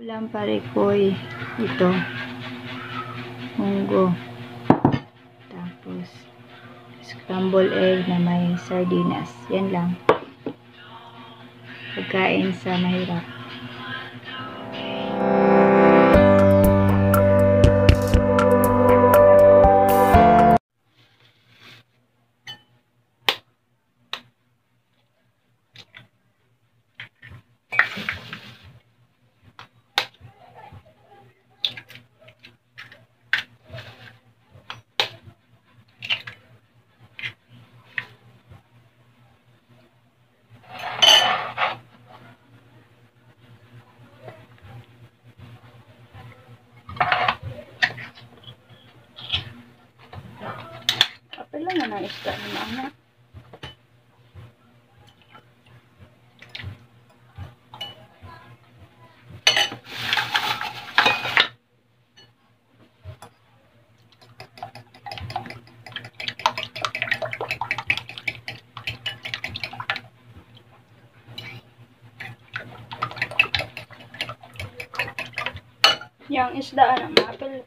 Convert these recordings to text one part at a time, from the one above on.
Ulam pare koy ito. Munggo. Tapos scramble egg na may sardinas. Yan lang. Pagkain sa mahirap. Lang na isda ni mama. Yang isda anak mapel.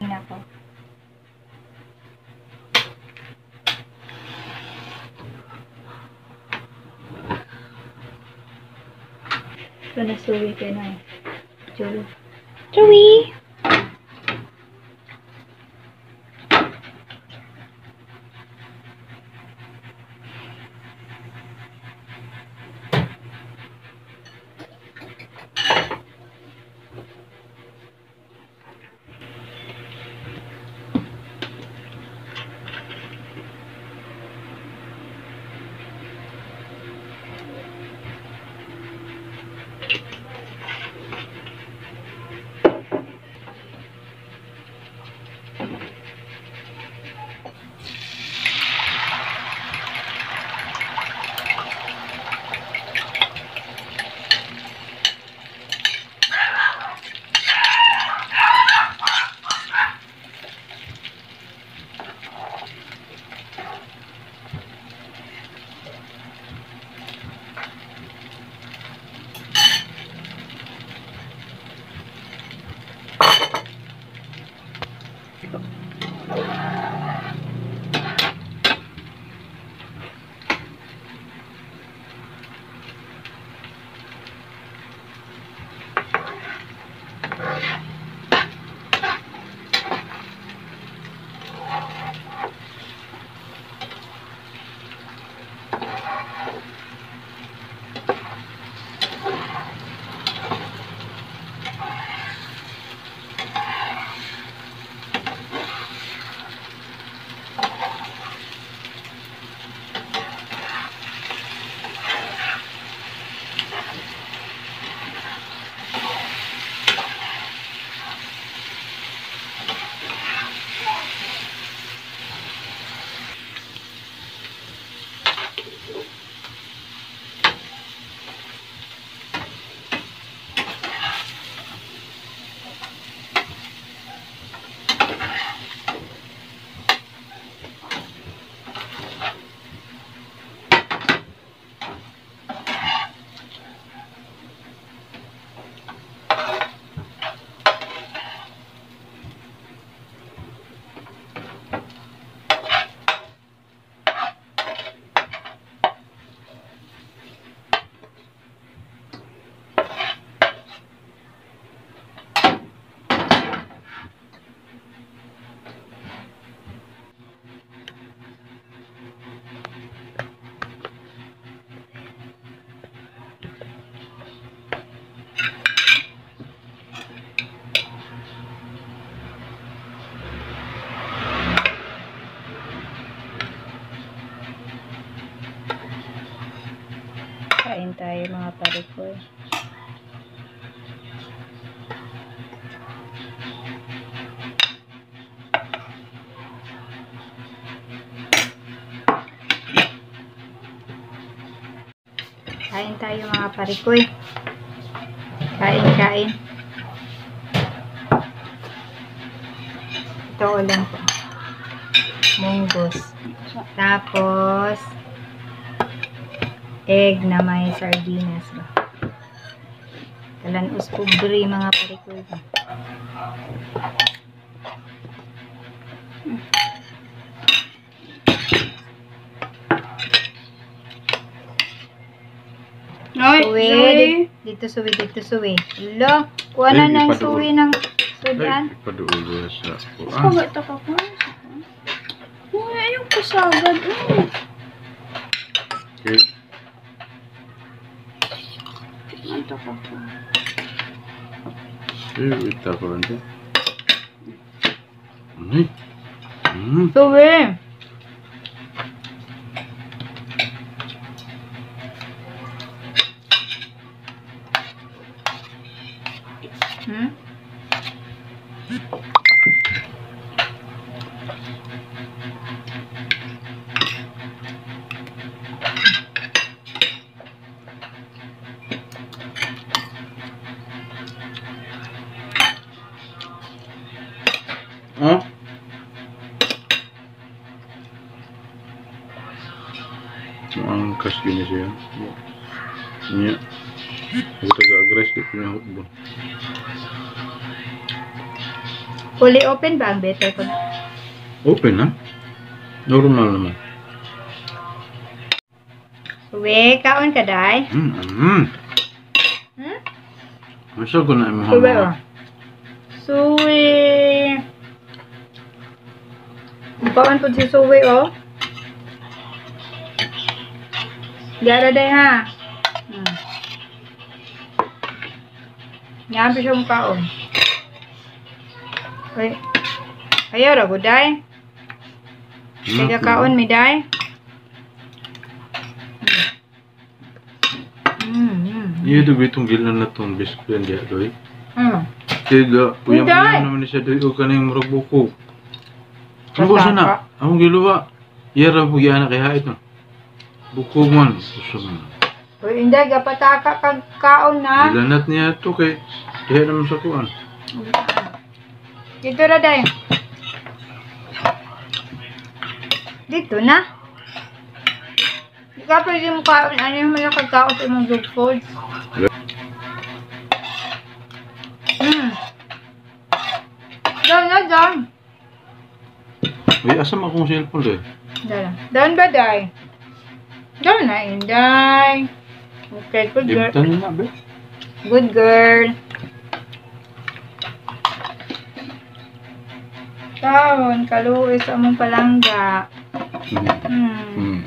Yan ako. Na suwi ka na. Joey. Joey! Parikoy. Kain tayo mga parikoy. Kain, kain. Ito ulam ko. Munggos. Tapos, egg na may sardinas ba. Talan uspubri mga parikoy ba. Ay, Suwi, Zoe. di- dito suwi, dito suwi. Lo, kuha na Ay, ng suwi ng sudan. Ay, ipaduulo sa kuan. Sagat ka ko. Uy, ayaw ko sagad. Uy. Okay. Ito ka po. Eh, wait ako lang din. Ay. Hmm. Ang kas gini siya. Niya. Ako taga-aggress di pinahutbo. Fully open ba ang better ko? Open ha? Normal naman. Suwi, kaon ka day. Hmm. Hmm. Hmm? Masya ko na imong Suwi oh. Suwi. Kaon po si Suwi oh. Gara day ha. Hmm. Yan pa siya mong kaon. Uy. Ayaw ra gud day. Kaya kaon mi day. Hmm. Hmm. Iya do bitong gilan na tong biskuit dia doy. Hmm. Tiga, uyang uyang naman siya doy o kaning murag buko. Ang Basta busa na, among giluwa. Iya ra bugi anak kaya ito. Buko man, man. Uy, hindi, gapataka kag kaon na. Gilanat niya to kay diha naman sa kuan. Dito na day. Dito na. Di ka pwede mo kaon. Ano yung mga kagkaon sa imong dog food? Hmm. Down na, down. Uy, asam akong cellphone doy. Down. Down ba, day? Down na, Inday. Okay, good girl. Ibtan na be. Good girl. Taon, kaluoy sa among palangga. Hmm. Hmm.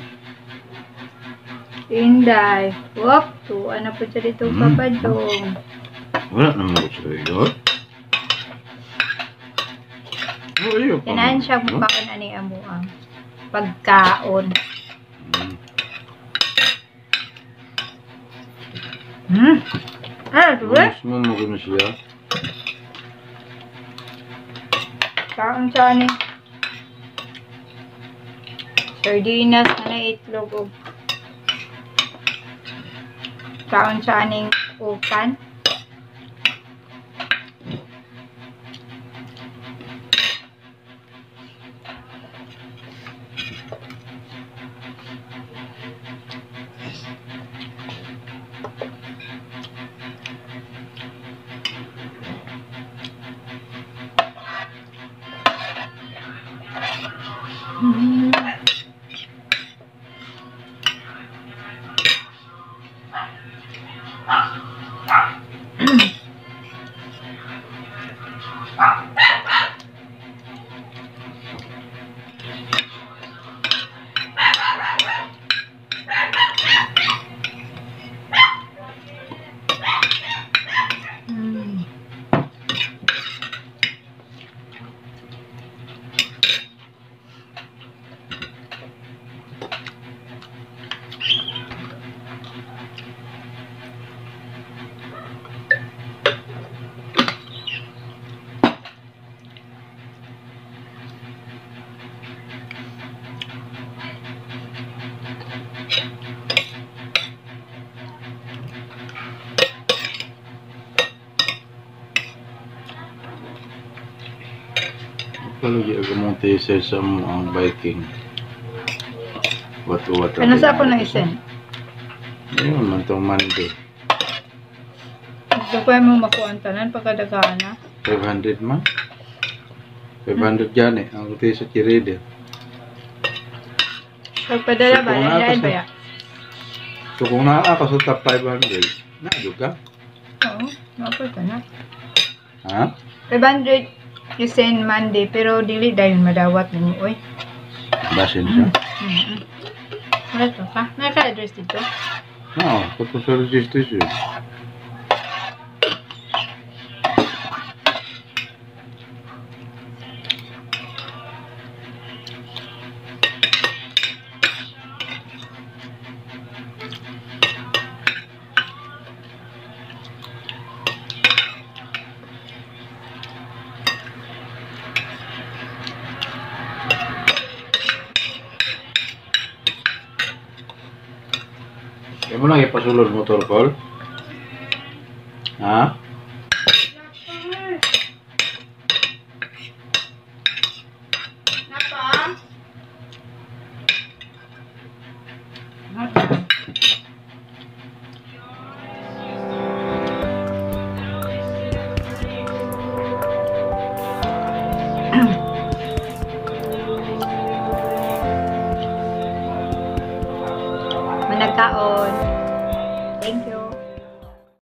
Inday. Wop, tuwa na po siya dito Hmm. papadong. Wala naman sa iyo. Oh. Kanahan siya No? mukaon ani amo ang pagkaon. Hmm. Hmm. Ah, tuwa. Mas mo mo gano siya. Kaon siya ni. Sardinas na na itlog o. Kaon siya aning Mm-hmm. Kalagi ako mong taser sa mo ang biking. Wat-wat. Ano sa ako na isen? Ayun, man tong Monday. Gusto ko mo makuha tanan pagkadagaan na. 500 man. 500 yan eh. Ang kuti sa kirede. Pagpadala ba? Lain kasi- ba ya? So kung naa ka sa top 500, naadyo ka. Oo, ka na. Ha? 500 isen Monday, pero dili dahil madawat na mo, oy. Basin siya. Mm-hmm. Wala to ka? Naka-address dito? Oo, kapag sa registration. Kaya mo lang ipasulod motor call? Ha?